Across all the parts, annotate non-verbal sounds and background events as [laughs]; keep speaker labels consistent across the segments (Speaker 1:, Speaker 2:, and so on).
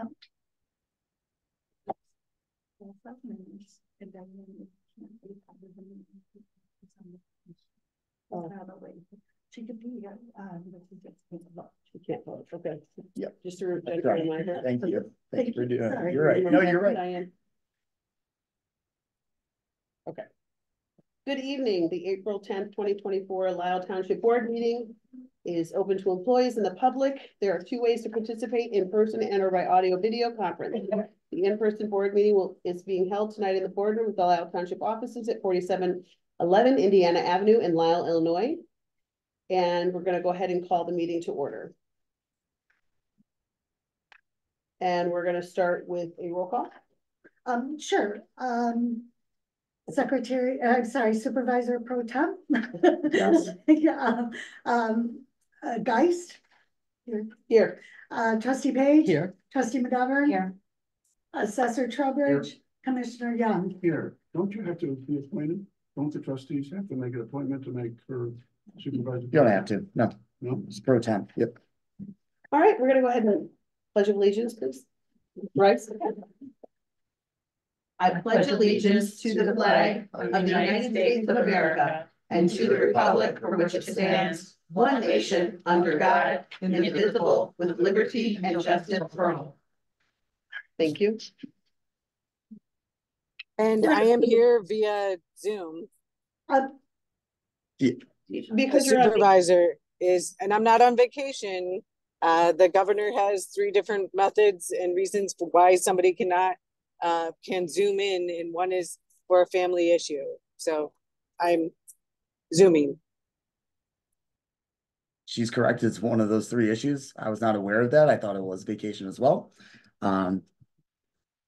Speaker 1: Um, She could be, uh, she just can't
Speaker 2: okay.
Speaker 3: Yep.
Speaker 2: Just a.
Speaker 3: Thank you. Thank you for doing it. You're right. No, you're right.
Speaker 2: Diane. Okay. Good evening. The April tenth, twenty twenty-four Lisle Township Board meeting is open to employees and the public. There are two ways to participate, in person and or by audio video conference. The in-person board meeting will, is being held tonight in the boardroom of the Lisle Township offices at forty-seven eleven Indiana Avenue in Lisle, Illinois. And we're gonna go ahead and call the meeting to order. And we're gonna start with a roll call.
Speaker 1: Um, sure, um. Secretary, uh, I'm sorry, Supervisor Pro Tem.
Speaker 3: Yes. [laughs]
Speaker 1: Yeah, um, um, uh, Geist. Here,
Speaker 2: Here,
Speaker 1: uh, trustee Page.
Speaker 3: Here.
Speaker 1: Trustee McGovern.
Speaker 4: Here.
Speaker 1: Assessor Trowbridge, Commissioner Young.
Speaker 5: Here, don't you have to be appointed? Don't the trustees have to make an appointment to make her supervisor?
Speaker 3: You don't have to. No,
Speaker 5: No?
Speaker 3: it's pro temp. Yep.
Speaker 2: all right, we're gonna go ahead and pledge of allegiance, please. Right?
Speaker 4: I pledge allegiance to the flag of the United States of America and to the republic for which it stands, one nation, under God, indivisible, with liberty and justice for all.
Speaker 2: Thank you.
Speaker 6: And I am here via Zoom.
Speaker 1: Uh,
Speaker 6: The
Speaker 2: Because you're
Speaker 6: supervisor is, and I'm not on vacation. Uh, the governor has three different methods and reasons for why somebody cannot, uh, can zoom in, and one is for a family issue. So I'm zooming.
Speaker 3: She's correct. It's one of those three issues. I was not aware of that. I thought it was vacation as well. Um.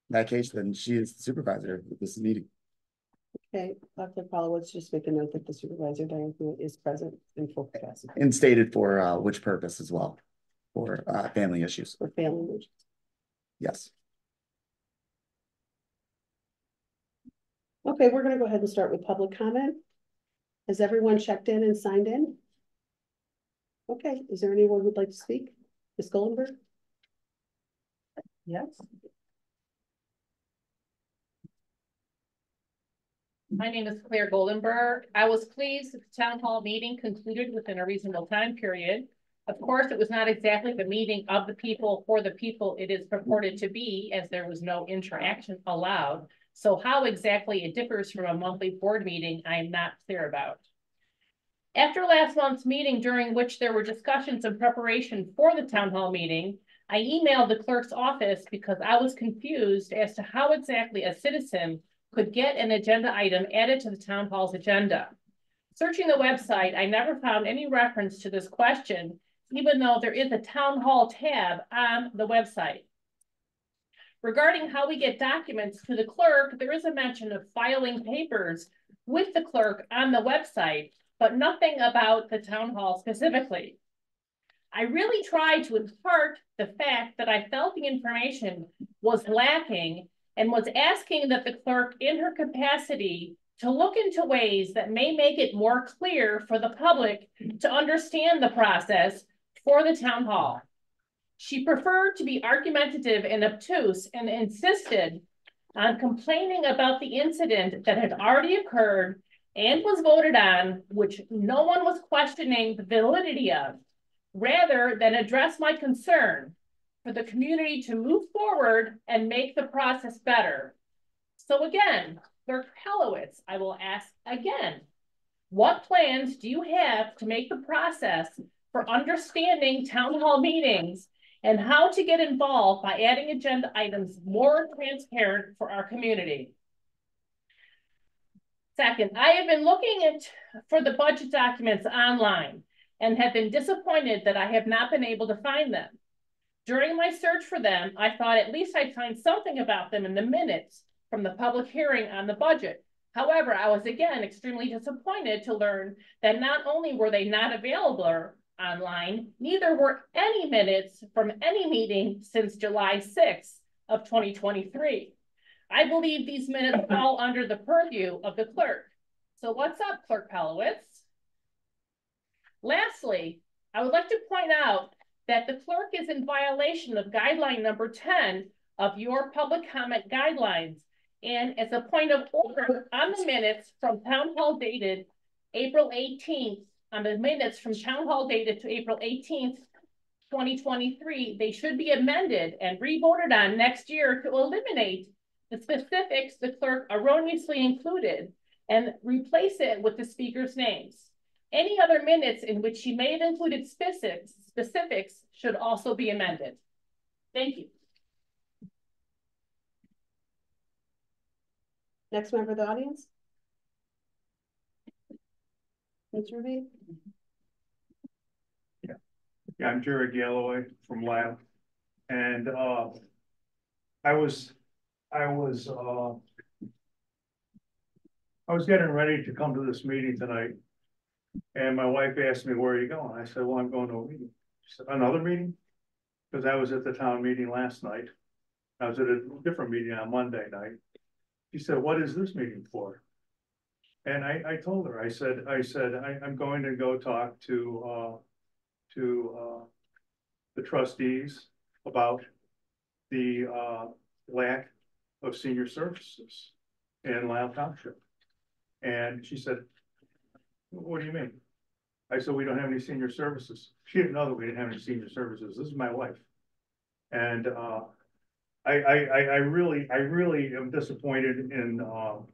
Speaker 3: In that case, then she is the supervisor of this meeting.
Speaker 2: okay, Dr. Paula, let's just make a note that the supervisor Diane is present in full capacity
Speaker 3: And stated for uh which purpose as well. For uh family issues.
Speaker 2: for family. issues.
Speaker 3: Yes.
Speaker 2: Okay, we're gonna go ahead and start with public comment. Has everyone checked in and signed in? Okay, is there anyone who'd like to speak? Ms. Goldenberg?
Speaker 4: Yes.
Speaker 7: My name is Claire Goldenberg. I was pleased that the town hall meeting concluded within a reasonable time period. Of course, it was not exactly the meeting of the people for the people it is purported to be, as there was no interaction allowed. So how exactly it differs from a monthly board meeting, I am not clear about. After last month's meeting, during which there were discussions in preparation for the town hall meeting, I emailed the clerk's office because I was confused as to how exactly a citizen could get an agenda item added to the town hall's agenda. Searching the website, I never found any reference to this question, even though there is a town hall tab on the website. Regarding how we get documents to the clerk, there is a mention of filing papers with the clerk on the website, but nothing about the town hall specifically. I really tried to impart the fact that I felt the information was lacking and was asking that the clerk in her capacity to look into ways that may make it more clear for the public to understand the process for the town hall. She preferred to be argumentative and obtuse and insisted on complaining about the incident that had already occurred and was voted on, which no one was questioning the validity of, rather than address my concern for the community to move forward and make the process better. So again, Clerk Hellowitz, I will ask again, what plans do you have to make the process for understanding town hall meetings and how to get involved by adding agenda items more transparent for our community? Second, I have been looking at for the budget documents online and have been disappointed that I have not been able to find them. During my search for them, I thought at least I'd find something about them in the minutes from the public hearing on the budget. However, I was again extremely disappointed to learn that not only were they not available online, neither were any minutes from any meeting since July 6th of 2023. I believe these minutes [clears throat] fall under the purview of the clerk. So what's up, Clerk Palowitz? Lastly, I would like to point out that the clerk is in violation of guideline number ten of your public comment guidelines. And as a point of order, on the minutes from town hall dated April eighteenth, on the minutes from town hall dated to April eighteenth, twenty twenty-three, they should be amended and re-voted on next year to eliminate the specifics the clerk erroneously included and replace it with the speaker's names. Any other minutes in which she may have included specifics, specifics should also be amended. Thank you.
Speaker 2: Next member of the audience? Ms. Ruby?
Speaker 8: Yeah, yeah, I'm Jerry Galloway from Lab. And, uh, I was, I was, uh, I was getting ready to come to this meeting tonight. And my wife asked me, where are you going? I said, well, I'm going to a meeting. She said, another meeting? Cause I was at the town meeting last night. I was at a different meeting on Monday night. She said, what is this meeting for? And I, I told her, I said, I said, I, I'm going to go talk to, uh, to, uh, the trustees about the, uh, lack of senior services in Lisle Township. And she said, what do you mean? I said, we don't have any senior services. She didn't know that we didn't have any senior services. This is my wife. And, uh, I, I, I, I really, I really am disappointed in, um,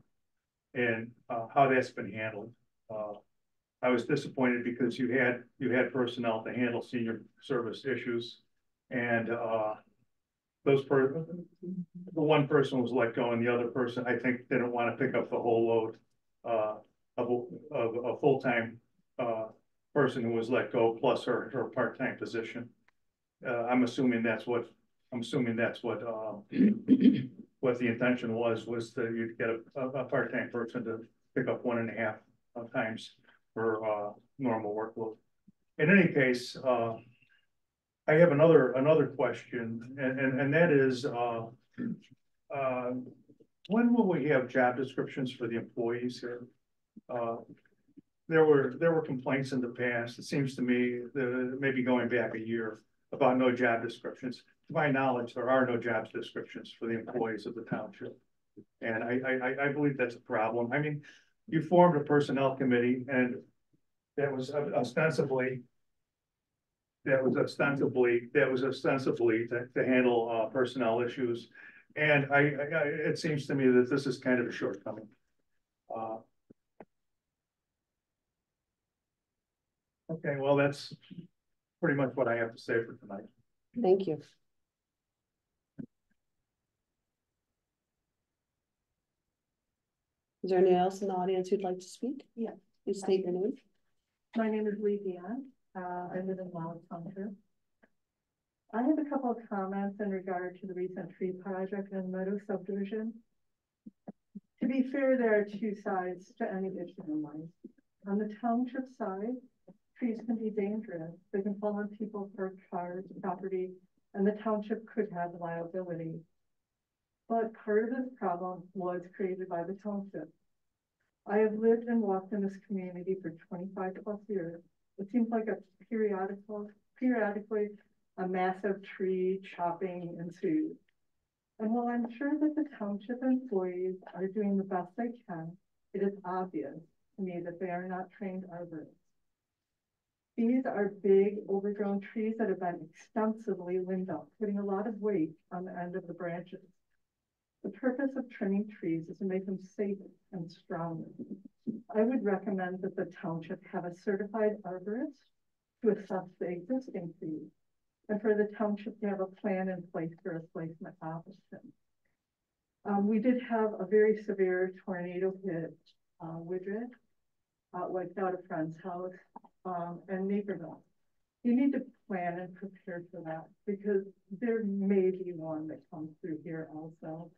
Speaker 8: in, uh, how that's been handled. Uh, I was disappointed because you had, you had personnel to handle senior service issues. And, uh, those per, the one person was let go and the other person, I think, didn't want to pick up the whole load, uh, of, a- of a full-time, uh, person who was let go plus her, her part-time position. Uh, I'm assuming that's what, I'm assuming that's what, uh, [clears throat] what the intention was, was that you'd get a, a, a part-time person to pick up one and a half uh, times for, uh, normal workload. In any case, uh, I have another, another question, and, and, and that is, uh, uh, when will we have job descriptions for the employees here? Uh, there were, there were complaints in the past, it seems to me, that maybe going back a year, about no job descriptions. To my knowledge, there are no job descriptions for the employees of the township. And I, I, I, believe that's a problem. I mean, you formed a personnel committee and that was ostensibly that was ostensibly, that was ostensibly to, to handle, uh, personnel issues. And I, I, I- it seems to me that this is kind of a shortcoming. Uh, Okay, well, that's pretty much what I have to say for tonight.
Speaker 2: Thank you. Is there anyone else in the audience who'd like to speak?
Speaker 1: Yeah.
Speaker 2: Please state your name.
Speaker 1: My name is Lee Dion. Uh, I live in Loud Township. I have a couple of comments in regard to the recent tree project in Meadow subdivision. To be fair, there are two sides to any issue in life. On the township side, trees can be dangerous. They can fall on people, hurt cars, property, and the township could have liability. But part of this problem was created by the township. I have lived and walked in this community for twenty-five plus years. It seems like a periodical, periodically, a massive tree chopping ensues. And while I'm sure that the township employees are doing the best they can, it is obvious to me that they are not trained arborists. These are big overgrown trees that have been extensively limbed putting a lot of weight on the end of the branches. The purpose of trimming trees is to make them safer and stronger. I would recommend that the township have a certified arborist to assess the existing trees. And for the township to have a plan in place for replacement options. Um, we did have a very severe tornado hit, uh, Woodridge. Uh, wiped out a friend's house, um, and Naperville. You need to plan and prepare for that because there may be one that comes through here also.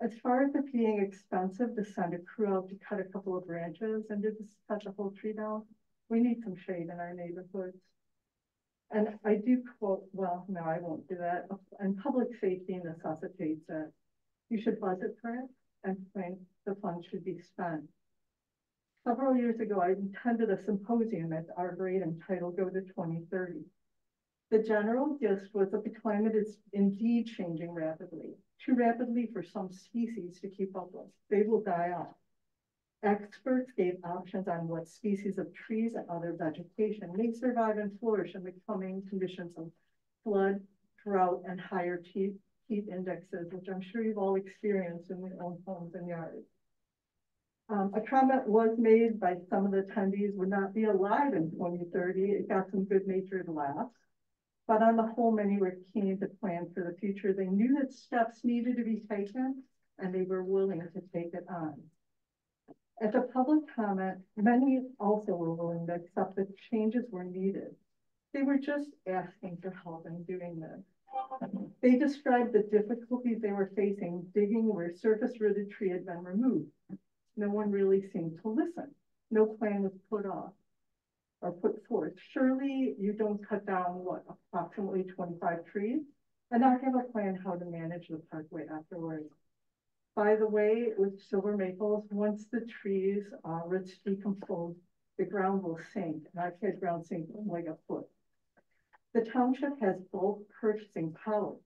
Speaker 1: As far as it being expensive to send a crew out to cut a couple of branches and to just cut the whole tree down, we need some shade in our neighborhoods. And I do quote, well, no, I won't do that, and public safety necessitates it. You should budget for it and plan the funds should be spent. Several years ago, I attended a symposium at Arboretum entitled Go to twenty thirty. The general gist was that the climate is indeed changing rapidly, too rapidly for some species to keep up with. They will die off. Experts gave options on what species of trees and other vegetation may survive and flourish in the coming conditions of flood, drought, and higher heat, heat indexes, which I'm sure you've all experienced in your own homes and yards. Um, a comment was made by some of the attendees would not be alive in twenty thirty. It got some good natured laughs. But on the whole, many were keen to plan for the future. They knew that steps needed to be taken and they were willing to take it on. At the public comment, many also were willing to accept that changes were needed. They were just asking for help in doing this. They described the difficulties they were facing digging where surface rooted tree had been removed. No one really seemed to listen. No plan was put off or put forth. Surely you don't cut down, what, approximately twenty-five trees? And not have a plan how to manage the parkway afterwards. By the way, with silver maples, once the trees are rich decomposed, the ground will sink, and I've had ground sink like a foot. The township has bulk purchasing power.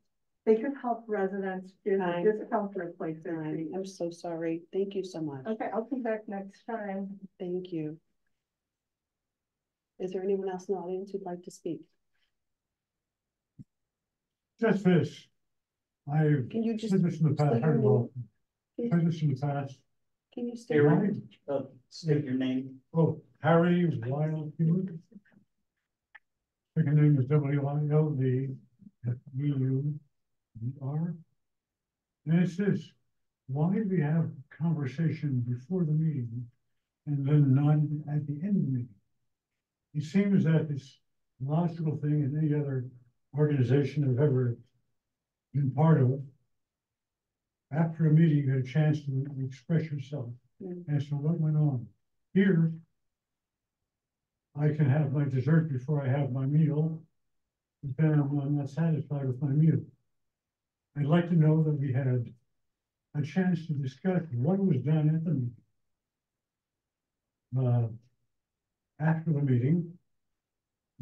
Speaker 1: They could help residents get a discount to replace their trees.
Speaker 2: I'm so sorry. Thank you so much.
Speaker 1: Okay, I'll come back next time.
Speaker 2: Thank you. Is there anyone else in the audience who'd like to speak?
Speaker 9: Just Fish. I've
Speaker 2: Can you just,
Speaker 9: said this in the past,
Speaker 2: say your
Speaker 9: I will,
Speaker 2: name?
Speaker 9: said this in the past.
Speaker 2: can you stay?
Speaker 9: Harry,
Speaker 10: Uh, state your name.
Speaker 9: oh, Harry Wild. Second name is W I L D F E U E R. And it says, why do we have conversation before the meeting and then none at the end of the meeting? It seems that this logical thing in any other organization I've ever been part of. After a meeting, you had a chance to express yourself
Speaker 2: Mm.
Speaker 9: as to what went on. Here. I can have my dessert before I have my meal. But then I'm I'm not satisfied with my meal. I'd like to know that we had a chance to discuss what was done at the meeting. Uh, after the meeting,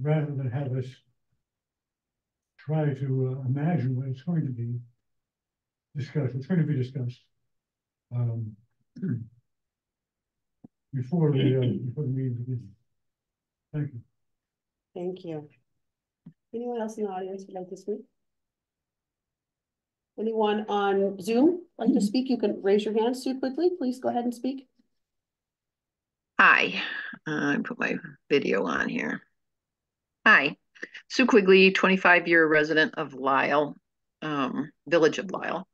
Speaker 9: rather than have us try to uh, imagine what it's going to be discussed, it's going to be discussed. Um, [clears throat] before the, uh, before the meeting begins. Thank you.
Speaker 2: Thank you. Anyone else in the audience would like to speak? Anyone on Zoom like to speak? You can raise your hand, Sue, quickly. Please go ahead and speak.
Speaker 11: Hi, uh, I put my video on here. Hi, Sue Quigley, twenty-five year resident of Lisle, um, Village of Lisle.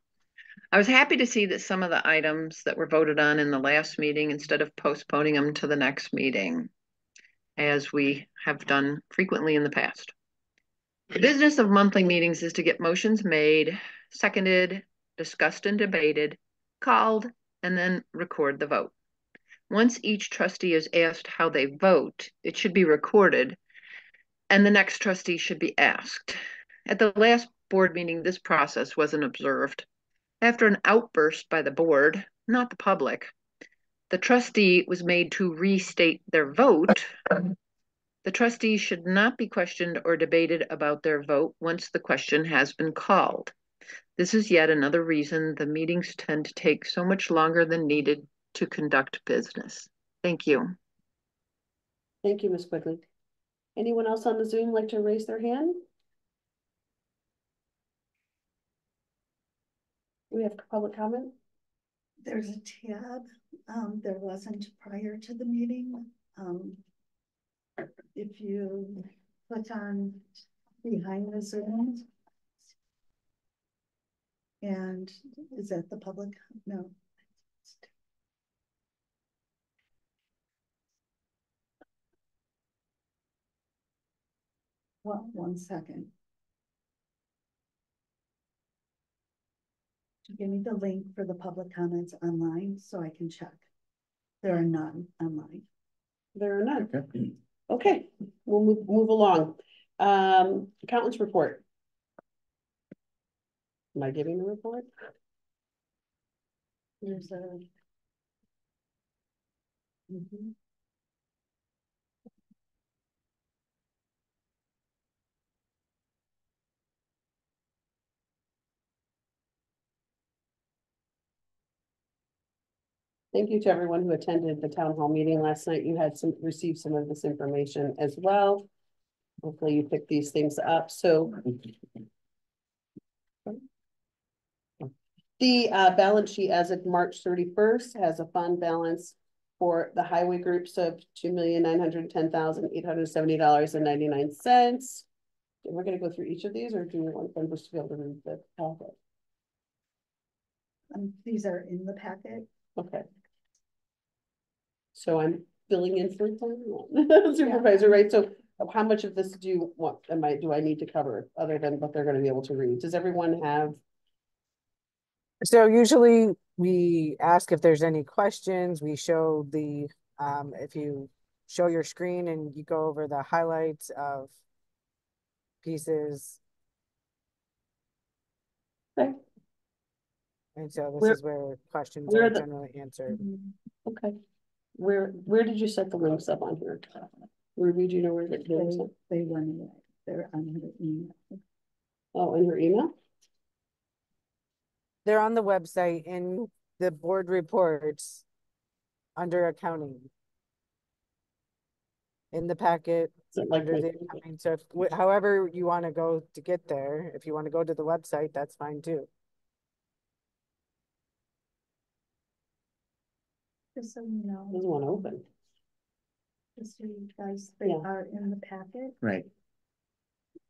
Speaker 11: I was happy to see that some of the items that were voted on in the last meeting, instead of postponing them to the next meeting, as we have done frequently in the past. The business of monthly meetings is to get motions made, seconded, discussed and debated, called, and then record the vote. Once each trustee is asked how they vote, it should be recorded, and the next trustee should be asked. At the last board meeting, this process wasn't observed. After an outburst by the board, not the public, the trustee was made to restate their vote. The trustees should not be questioned or debated about their vote once the question has been called. This is yet another reason the meetings tend to take so much longer than needed to conduct business. Thank you.
Speaker 2: Thank you, Ms. Quigley. Anyone else on the Zoom like to raise their hand? We have public comment?
Speaker 12: There's a tab, um, there wasn't prior to the meeting, um. If you click on behind the Zoom. And is that the public? No. Well, one second. Give me the link for the public comments online so I can check. There are none online.
Speaker 2: There are none.
Speaker 3: Okay.
Speaker 2: Okay, we'll move, move along. Um, accountant's report. Am I giving the report?
Speaker 12: There's a. Mhm.
Speaker 2: Thank you to everyone who attended the town hall meeting last night. You had some, received some of this information as well. Hopefully you picked these things up, so. The uh balance sheet as of March thirty-first has a fund balance for the highway groups of two million nine hundred ten thousand eight hundred seventy dollars and ninety-nine cents. We're gonna go through each of these, or do you want just to be able to read the packet?
Speaker 12: Um, these are in the packet.
Speaker 2: Okay. So I'm filling in for someone. [laughs] supervisor, right? So how much of this do you want, am I, do I need to cover other than what they're gonna be able to read? Does everyone have?
Speaker 6: So usually we ask if there's any questions, we show the, um, if you show your screen and you go over the highlights of pieces.
Speaker 2: Okay.
Speaker 6: And so this is where questions
Speaker 2: where
Speaker 6: are
Speaker 2: the-
Speaker 6: generally answered.
Speaker 2: Okay. Where, where did you set the links up on here? Ruby, do you know where the
Speaker 12: They,
Speaker 2: links are?
Speaker 12: they went away. They're on the email.
Speaker 2: Oh, in her email?
Speaker 6: They're on the website in the board reports under accounting. In the packet,
Speaker 2: like
Speaker 6: under the, accounting. so if, however you want to go to get there, if you want to go to the website, that's fine too.
Speaker 12: Just so you know.
Speaker 2: There's one open.
Speaker 12: Just so you guys, they
Speaker 2: Yeah.
Speaker 12: are in the packet.
Speaker 3: Right.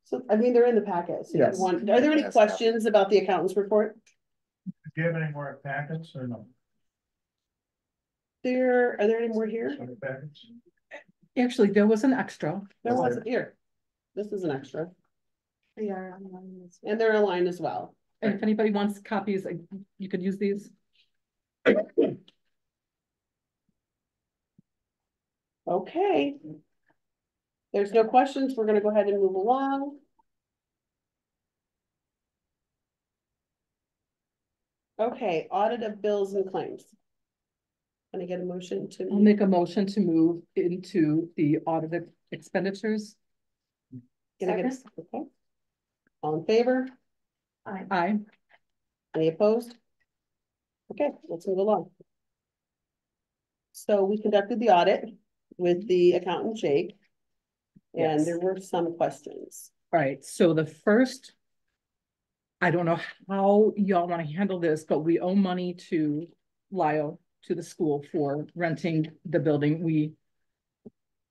Speaker 2: So, I mean, they're in the packet. So if you
Speaker 3: Yes.
Speaker 2: want, are there any
Speaker 3: Yes.
Speaker 2: questions about the accountant's report?
Speaker 8: Do you have any more packets or no?
Speaker 2: There, are there any more here?
Speaker 8: Other packets?
Speaker 13: Actually, there was an extra,
Speaker 2: There wasn't here. This is an extra,
Speaker 12: They are online as well.
Speaker 2: and they're aligned as well.
Speaker 13: and if anybody wants copies, like, you could use these. [clears throat]
Speaker 2: Okay. There's no questions. We're gonna go ahead and move along. Okay, audit of bills and claims. Can I get a motion to?
Speaker 13: I'll make a motion to move into the audited expenditures.
Speaker 2: Can I get a- okay. All in favor?
Speaker 13: Aye. Aye.
Speaker 2: Any opposed? Okay, let's move along. So we conducted the audit with the accountant Jake. And
Speaker 13: Yes.
Speaker 2: there were some questions.
Speaker 13: All right, so the first. I don't know how y'all wanna handle this, but we owe money to Lisle, to the school for renting the building. We.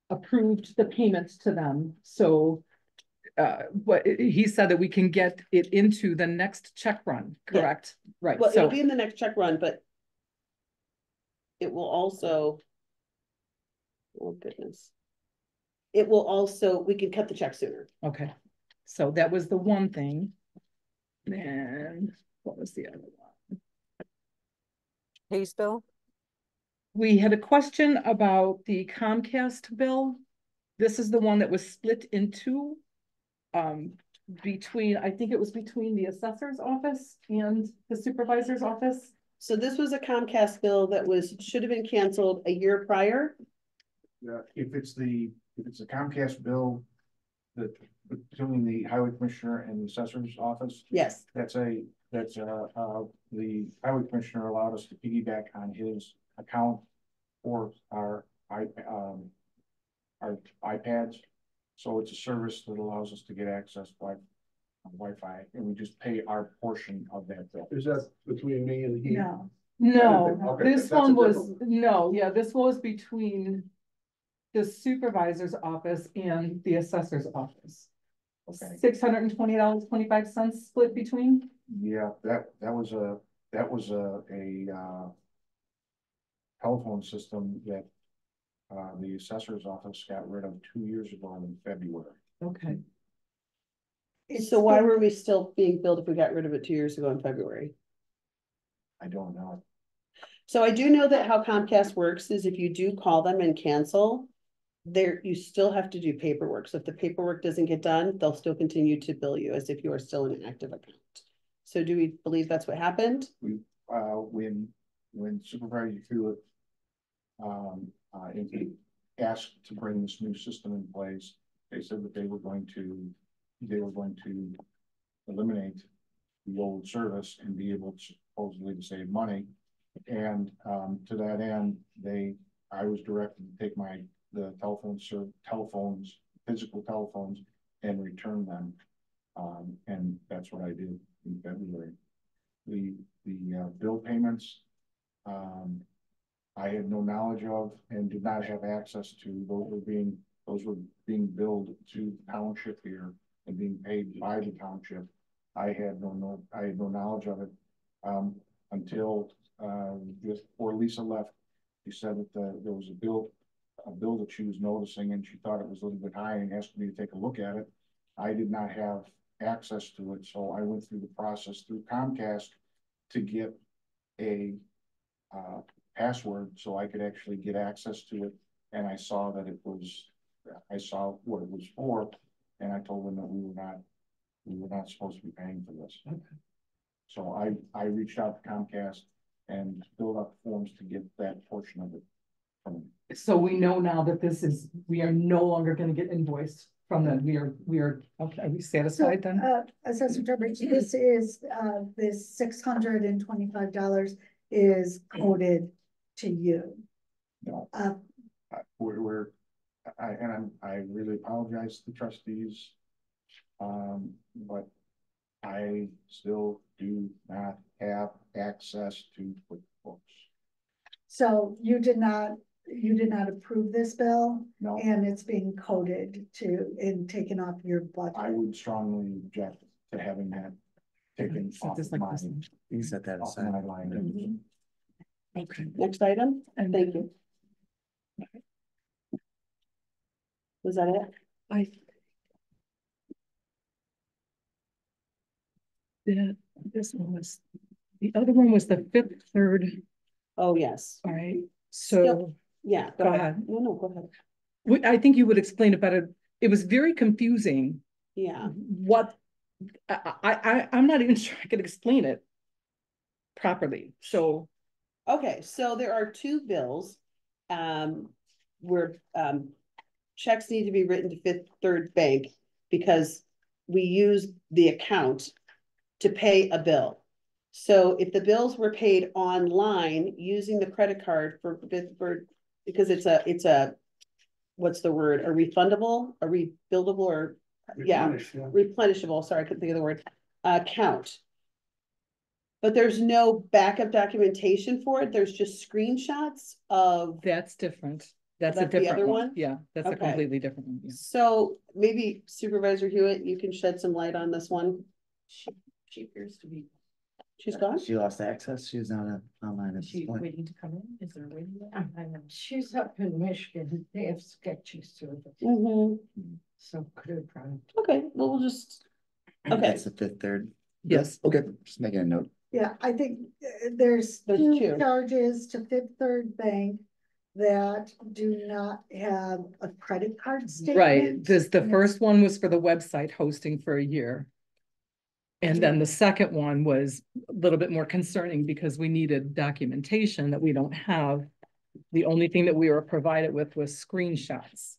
Speaker 13: Approved the payments to them, so. Uh, but he said that we can get it into the next check run,
Speaker 2: Yeah.
Speaker 13: correct? Right,
Speaker 2: Well, it'll be in the next check run, but. It will also. Oh goodness. It will also, we can cut the check sooner.
Speaker 13: okay, so that was the one thing. And what was the other one?
Speaker 6: Case bill?
Speaker 13: We had a question about the Comcast bill. This is the one that was split into. Um, between, I think it was between the assessor's office and the supervisor's office.
Speaker 2: So this was a Comcast bill that was, should have been canceled a year prior.
Speaker 14: Yeah, if it's the, if it's a Comcast bill that between the highway commissioner and the assessor's office,
Speaker 2: Yes,
Speaker 14: that's a, that's uh, uh, the highway commissioner allowed us to piggyback on his account for our i, um, our iPads. So it's a service that allows us to get access by Wi-Fi, and we just pay our portion of that bill.
Speaker 5: Is that between me and he?
Speaker 13: No. No,
Speaker 5: Okay,
Speaker 13: this
Speaker 5: that's a
Speaker 13: one was, no, yeah, this was between. The supervisor's office and the assessor's office.
Speaker 14: Okay.
Speaker 13: Six hundred and twenty dollars, twenty-five cents split between.
Speaker 14: Yeah, that, that was a, that was a, a, uh. Telephone system that, uh, the assessor's office got rid of two years ago in February.
Speaker 13: Okay.
Speaker 2: so why were we still being billed if we got rid of it two years ago in February?
Speaker 14: I don't know.
Speaker 2: So I do know that how Comcast works is if you do call them and cancel. There, you still have to do paperwork. So if the paperwork doesn't get done, they'll still continue to bill you as if you are still an active account. So do we believe that's what happened?
Speaker 14: We, uh, when, when Supervisor Hewitt. Um, uh, asked to bring this new system in place, they said that they were going to, they were going to. Eliminate the old service and be able to supposedly to save money. And, um, to that end, they, I was directed to take my, the telephone telephones, physical telephones and return them. Um, and that's what I did in February. The, the, uh, bill payments, um, I had no knowledge of and did not have access to, those were being, those were being billed to the township here and being paid by the township. I had no, no, I had no knowledge of it, um, until, um, just before Lisa left. She said that, uh, there was a bill, a bill that she was noticing and she thought it was a little bit high and asked me to take a look at it. I did not have access to it, so I went through the process through Comcast to get a, uh, password so I could actually get access to it. And I saw that it was, I saw what it was for, and I told them that we were not, we were not supposed to be paying for this. So I, I reached out to Comcast and filled out forms to get that portion of it.
Speaker 13: So we know now that this is, we are no longer gonna get invoiced from them. We are, we are, okay, are we satisfied then?
Speaker 12: Uh, Assessor Trevor, this is, uh, this six hundred and twenty-five dollars is coded to you.
Speaker 14: No.
Speaker 12: Uh,
Speaker 14: I- We're, we're, I, and I'm, I really apologize to the trustees. Um, but I still do not have access to QuickBooks.
Speaker 12: so you did not, you did not approve this bill
Speaker 14: No,
Speaker 12: and it's being coded to, and taken off your budget.
Speaker 14: I
Speaker 12: budget.
Speaker 14: would strongly object to having that taken off
Speaker 13: this
Speaker 14: of
Speaker 13: like
Speaker 14: my,
Speaker 13: this.
Speaker 3: You set that
Speaker 14: off of
Speaker 3: aside.
Speaker 14: my line. Mm-hmm.
Speaker 13: Okay.
Speaker 2: Next item,
Speaker 13: And
Speaker 2: thank you. Was that it?
Speaker 13: I. The, this one was, the other one was the fifth, third,
Speaker 2: Oh, yes,
Speaker 13: all right, so.
Speaker 2: Yeah, go
Speaker 13: Go
Speaker 2: ahead.
Speaker 13: ahead.
Speaker 2: No, no, go ahead.
Speaker 13: We, I think you would explain it better. It was very confusing
Speaker 2: Yeah,
Speaker 13: what, I, I, I, I'm not even [laughs] sure I could explain it properly, so.
Speaker 2: okay, so there are two bills. Um, where, um, checks need to be written to Fifth Third Bank because we use the account to pay a bill. So if the bills were paid online using the credit card for Fifth Third, because it's a, it's a, what's the word, a refundable, a rebuildable or, yeah,
Speaker 5: Replenish, yeah.
Speaker 2: replenishable, sorry, I couldn't think of the word, account. But there's no backup documentation for it, there's just screenshots of,
Speaker 13: That's different. That's a
Speaker 2: That's the
Speaker 13: different
Speaker 2: other
Speaker 13: one.
Speaker 2: one?
Speaker 13: Yeah, that's a
Speaker 2: Okay.
Speaker 13: completely different one. yeah.
Speaker 2: so maybe Supervisor Hewitt, you can shed some light on this one.
Speaker 4: She, she appears to be,
Speaker 2: She's gone?
Speaker 3: She lost access. She's not uh, online at
Speaker 4: is
Speaker 3: this
Speaker 4: she
Speaker 3: point.
Speaker 4: waiting to come in? Is there a waiting?
Speaker 12: Uh, She's up in Michigan. They have sketchy service,
Speaker 2: Mm-hmm,
Speaker 12: so could have probably.
Speaker 2: okay, well, we'll just, okay,
Speaker 3: That's the fifth, third.
Speaker 13: Yes.
Speaker 3: Okay, just making a note.
Speaker 12: Yeah, I think uh, there's
Speaker 2: There's
Speaker 12: two
Speaker 2: two.
Speaker 12: charges to Fifth Third Bank that do not have a credit card statement.
Speaker 13: Right, this, the
Speaker 12: And
Speaker 13: first one was for the website hosting for a year. And then the second one was a little bit more concerning because we needed documentation that we don't have. The only thing that we were provided with was screenshots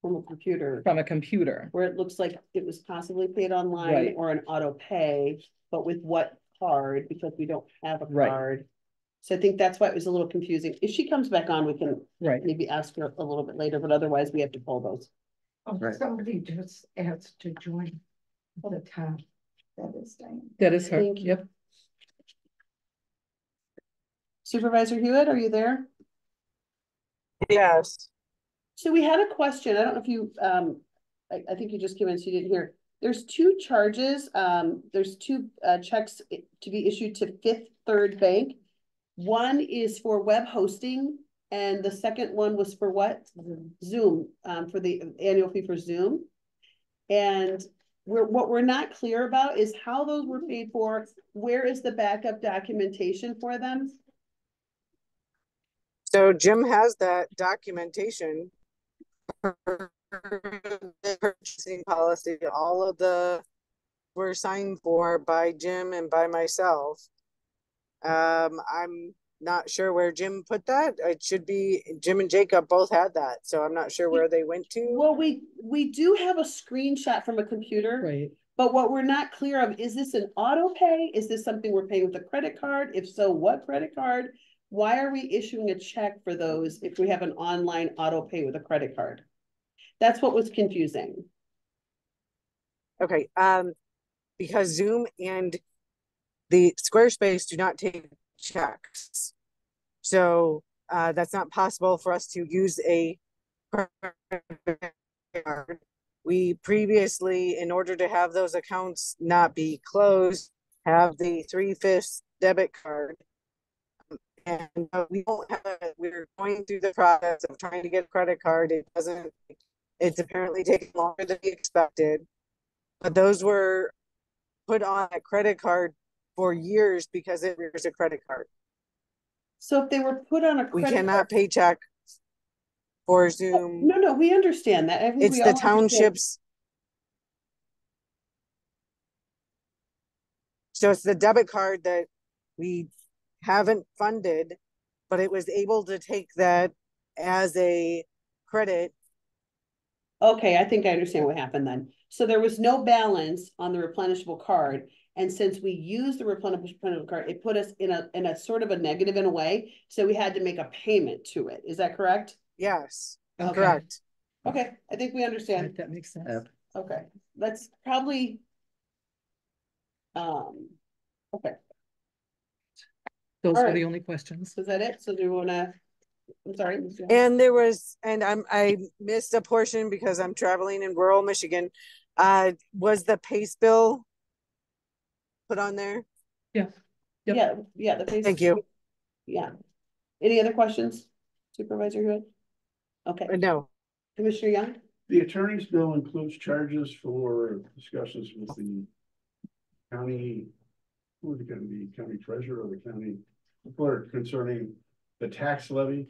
Speaker 2: from a computer,
Speaker 13: from a computer.
Speaker 2: where it looks like it was possibly paid online
Speaker 13: Right.
Speaker 2: or an auto pay, but with what card, because we don't have a
Speaker 13: Right.
Speaker 2: card. So I think that's why it was a little confusing. If she comes back on, we can
Speaker 13: Right,
Speaker 2: maybe ask her a little bit later, but otherwise we have to pull those.
Speaker 12: Oh,
Speaker 3: Right.
Speaker 12: Somebody just asked to join the town. That is Diane.
Speaker 13: that is her,
Speaker 2: Thank you.
Speaker 13: yep.
Speaker 2: Supervisor Hewitt, are you there?
Speaker 6: Yes.
Speaker 2: So we had a question, I don't know if you, um, I, I think you just came in, so you didn't hear. There's two charges, um, there's two, uh, checks to be issued to Fifth Third Bank. One is for web hosting, and the second one was for what? Zoom, um, for the annual fee for Zoom. And we're, what we're not clear about is how those were paid for, where is the backup documentation for them?
Speaker 6: So Jim has that documentation. The Purchasing policy, all of the were signed for by Jim and by myself. Um, I'm not sure where Jim put that. It should be, Jim and Jacob both had that, so I'm not sure where they went to.
Speaker 2: Well, we, we do have a screenshot from a computer.
Speaker 13: Right,
Speaker 2: But what we're not clear of, is this an auto pay? Is this something we're paying with a credit card? If so, what credit card? Why are we issuing a check for those if we have an online auto pay with a credit card? That's what was confusing.
Speaker 6: Okay, um, because Zoom and the Squarespace do not take checks. So, uh, that's not possible for us to use a card. We previously, in order to have those accounts not be closed, have the three fifths debit card. And uh, we don't have, a- we're going through the process of trying to get a credit card. It doesn't, it's apparently taking longer than we expected. But those were put on a credit card for years because it was a credit card.
Speaker 2: So if they were put on a
Speaker 6: We cannot
Speaker 2: card-
Speaker 6: pay check for Zoom.
Speaker 2: No, no, we understand that.
Speaker 6: It's the
Speaker 2: all understand.
Speaker 6: townships. So it's the debit card that we haven't funded, but it was able to take that as a credit.
Speaker 2: Okay, I think I understand what happened then. So there was no balance on the replenishable card. And since we used the replenishable card, it put us in a, in a sort of a negative in a way. So we had to make a payment to it. Is that correct?
Speaker 6: Yes,
Speaker 2: Okay.
Speaker 6: correct.
Speaker 2: Okay, I think we understand.
Speaker 13: That makes sense.
Speaker 3: Yep.
Speaker 2: Okay, that's probably. Um, okay,
Speaker 13: Those
Speaker 2: All
Speaker 13: were
Speaker 2: right.
Speaker 13: the only questions.
Speaker 2: is that it? So do you wanna, I'm sorry.
Speaker 6: And there was, and I'm, I missed a portion because I'm traveling in rural Michigan. Uh, was the pace bill put on there?
Speaker 13: Yep.
Speaker 2: Yeah, yeah, the. face-
Speaker 6: Thank you.
Speaker 2: Yeah. Any other questions? Supervisor Hood? Okay,
Speaker 6: Uh, No,
Speaker 2: Commissioner Young?
Speaker 5: The attorney's bill includes charges for discussions with the county, who is it gonna be, county treasurer or the county clerk concerning the tax levy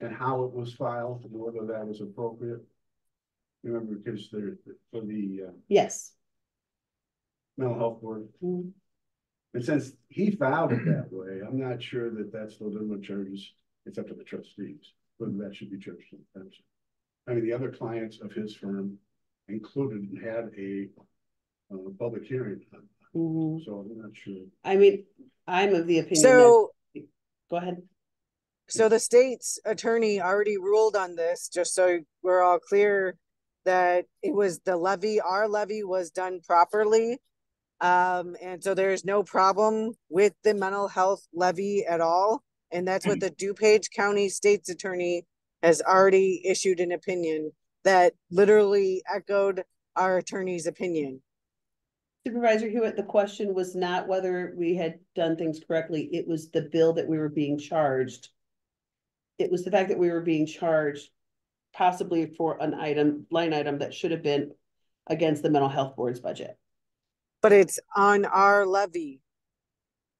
Speaker 5: and how it was filed and whether that was appropriate. Remember, because there, for the uh,
Speaker 2: Yes.
Speaker 5: Mental health board, and since he filed it that way, I'm not sure that that's the legitimate charges. It's up to the trustees, whether that should be charged to the township. I mean, the other clients of his firm included and had a uh, public hearing, on
Speaker 2: Mhm.
Speaker 5: so I'm not sure.
Speaker 2: I mean, I'm of the opinion that,
Speaker 6: so
Speaker 2: go ahead.
Speaker 6: So the state's attorney already ruled on this, just so we're all clear that it was the levy, our levy was done properly. Um, and so there is no problem with the mental health levy at all. And that's what the DuPage County State's Attorney has already issued an opinion that literally echoed our attorney's opinion.
Speaker 2: Supervisor Hewitt, the question was not whether we had done things correctly. It was the bill that we were being charged. It was the fact that we were being charged possibly for an item, line item that should have been against the mental health board's budget.
Speaker 6: But it's on our levy.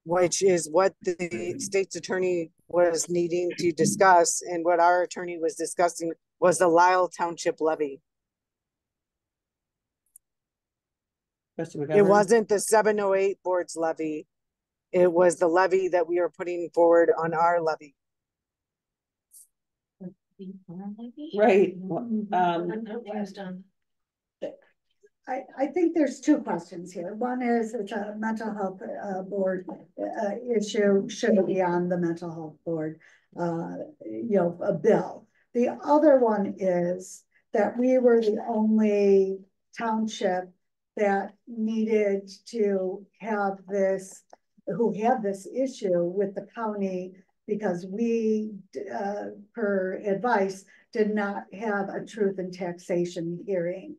Speaker 6: Which is what the state's attorney was needing to discuss and what our attorney was discussing was the Lisle Township levy. It wasn't the seven oh eight board's levy. It was the levy that we are putting forward on our levy.
Speaker 2: Right, um,
Speaker 12: I, I think there's two questions here. One is it's a mental health, uh, board, uh, issue, should it be on the mental health board, uh, you know, a bill. The other one is that we were the only township that needed to have this, who had this issue with the county because we, uh, per advice, did not have a truth in taxation hearing.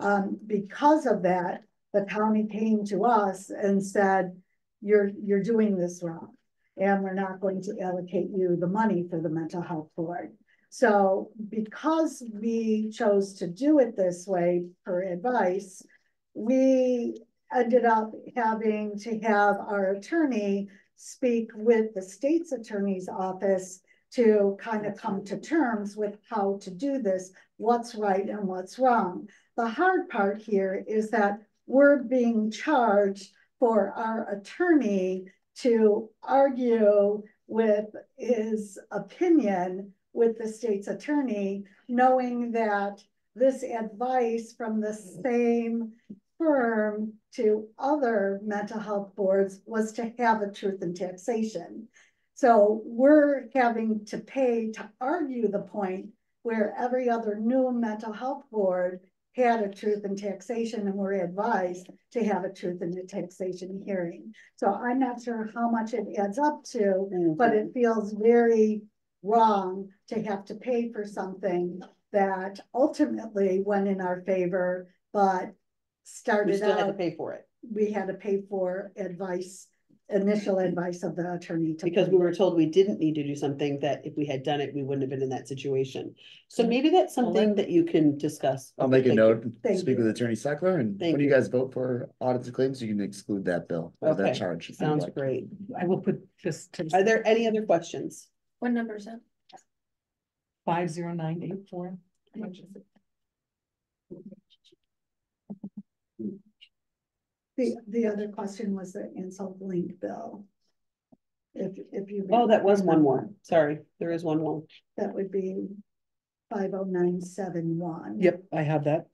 Speaker 12: Um, because of that, the county came to us and said, you're, you're doing this wrong. And we're not going to allocate you the money for the mental health board. So because we chose to do it this way per advice, we ended up having to have our attorney speak with the state's attorney's office to kind of come to terms with how to do this, what's right and what's wrong. The hard part here is that we're being charged for our attorney to argue with his opinion with the state's attorney, knowing that this advice from the same firm to other mental health boards was to have a truth in taxation. So we're having to pay to argue the point where every other new mental health board had a truth in taxation and were advised to have a truth in the taxation hearing. So I'm not sure how much it adds up to, mm-hmm. but it feels very wrong to have to pay for something that ultimately went in our favor, but started We
Speaker 2: still had to
Speaker 12: out,
Speaker 2: pay for it,
Speaker 12: we had to pay for advice, initial advice of the attorney. to
Speaker 2: because we were told we didn't need to do something that if we had done it, we wouldn't have been in that situation. So maybe that's something that you can discuss.
Speaker 3: I'll make a
Speaker 2: Thank you.
Speaker 3: note, and
Speaker 12: Thank
Speaker 3: speak
Speaker 12: you.
Speaker 3: with Attorney Seckler, and
Speaker 2: Thank
Speaker 3: when you
Speaker 2: you.
Speaker 3: guys vote for audits and claims, you can exclude that bill, or that
Speaker 2: Okay,
Speaker 3: charge. if you'd
Speaker 2: Sounds
Speaker 3: like.
Speaker 2: great.
Speaker 13: I will put this to
Speaker 2: Are there any other questions?
Speaker 7: What number is that?
Speaker 13: five zero nine eight four.
Speaker 12: The, the other question was the Ancel Glink bill. If, if you.
Speaker 2: Oh, that was one more. Sorry, there is one more.
Speaker 12: That would be five oh nine seven one.
Speaker 13: Yep, I have that.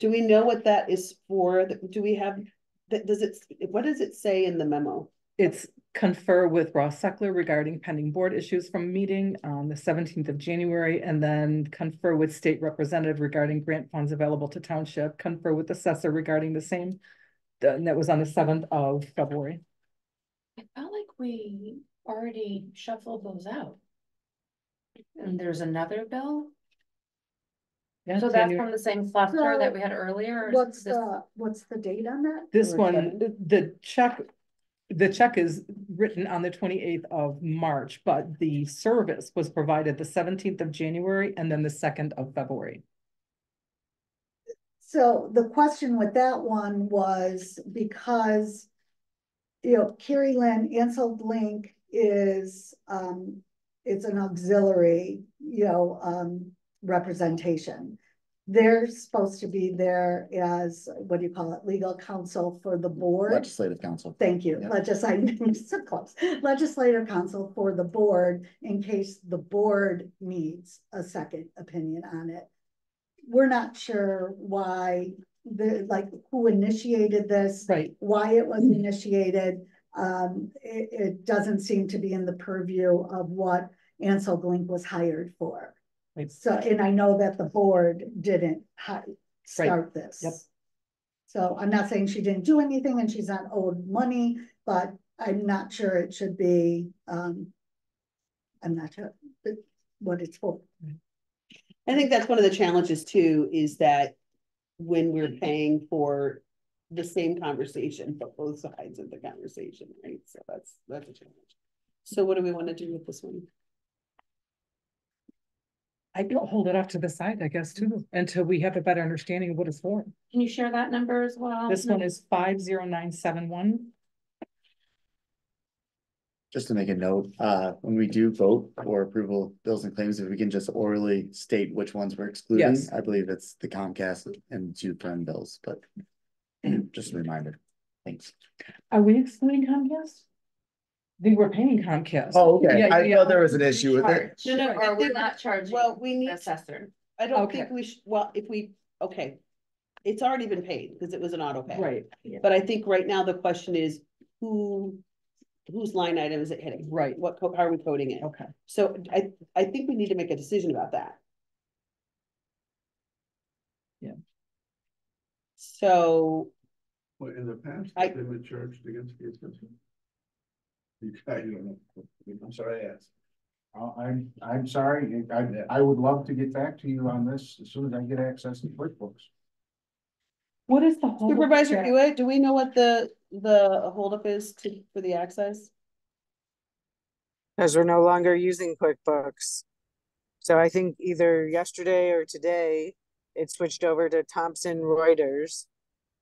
Speaker 2: Do we know what that is for? Do we have, that, does it, what does it say in the memo?
Speaker 13: It's confer with Ross Seckler regarding pending board issues from meeting on the seventeenth of January, and then confer with state representative regarding grant funds available to township, confer with assessor regarding the same. And that was on the seventh of February.
Speaker 7: I felt like we already shuffled those out. And there's another bill?
Speaker 13: Yeah,
Speaker 7: So that's from the same cluster that we had earlier?
Speaker 12: What's
Speaker 7: this-
Speaker 12: the, what's the date on that?
Speaker 13: This one, the- the check, the check is written on the twenty-eighth of March, but the service was provided the seventeenth of January and then the second of February.
Speaker 12: So the question with that one was because. You know, Carrie Lynn, Ancel Glink is, um, it's an auxiliary, you know, um, representation. They're supposed to be there as, what do you call it, legal counsel for the board.
Speaker 3: Legislative council.
Speaker 12: Thank you,
Speaker 3: Yeah.
Speaker 12: legislative, [laughs] so close, legislative counsel for the board in case the board needs a second opinion on it. We're not sure why, the, like, who initiated this,
Speaker 13: Right.
Speaker 12: why it was initiated. Um, it, it doesn't seem to be in the purview of what Ancel Glink was hired for.
Speaker 13: Right.
Speaker 12: So, and I know that the board didn't hi- start this.
Speaker 13: Yep.
Speaker 12: So I'm not saying she didn't do anything and she's not owed money, but I'm not sure it should be, um. I'm not sure what it's for.
Speaker 2: I think that's one of the challenges too, is that when we're paying for the same conversation, but both sides of the conversation, right? So that's, that's a challenge. So what do we want to do with this one?
Speaker 13: I can hold it off to the side, I guess, too, until we have a better understanding of what it's for.
Speaker 7: Can you share that number as well?
Speaker 13: This one is five zero nine seven one.
Speaker 3: Just to make a note, uh, when we do vote for approval of bills and claims, if we can just orally state which ones we're excluding,
Speaker 13: Yes.
Speaker 3: I believe it's the Comcast and two friend bills, but. [clears throat] Just a reminder, thanks.
Speaker 13: Are we excluding Comcast? They were paying Comcast.
Speaker 3: Oh, okay,
Speaker 13: Yeah,
Speaker 3: I
Speaker 13: yeah.
Speaker 3: thought there was an issue with it.
Speaker 2: No, no, I
Speaker 7: Or we're not charging
Speaker 2: Well, we need,
Speaker 7: the assessor.
Speaker 2: I don't
Speaker 13: Okay.
Speaker 2: think we should, well, if we, okay. It's already been paid because it was an auto pay.
Speaker 13: Right,
Speaker 2: But I think right now the question is who, whose line item is it hitting?
Speaker 13: right,
Speaker 2: What, co- how are we coding it?
Speaker 13: okay.
Speaker 2: So I, I think we need to make a decision about that.
Speaker 13: Yeah.
Speaker 2: So,
Speaker 5: Well, in the past,
Speaker 2: I-
Speaker 5: they've been charged against the assessor. You, I don't know, I'm sorry I asked.
Speaker 14: Uh, I'm, I'm sorry, I, I would love to get back to you on this as soon as I get access to QuickBooks.
Speaker 13: What is the? whole
Speaker 2: Supervisor Hewitt, do we know what the, the holdup is to, for the access?
Speaker 6: As we're no longer using QuickBooks. So I think either yesterday or today, it switched over to Thomson Reuters.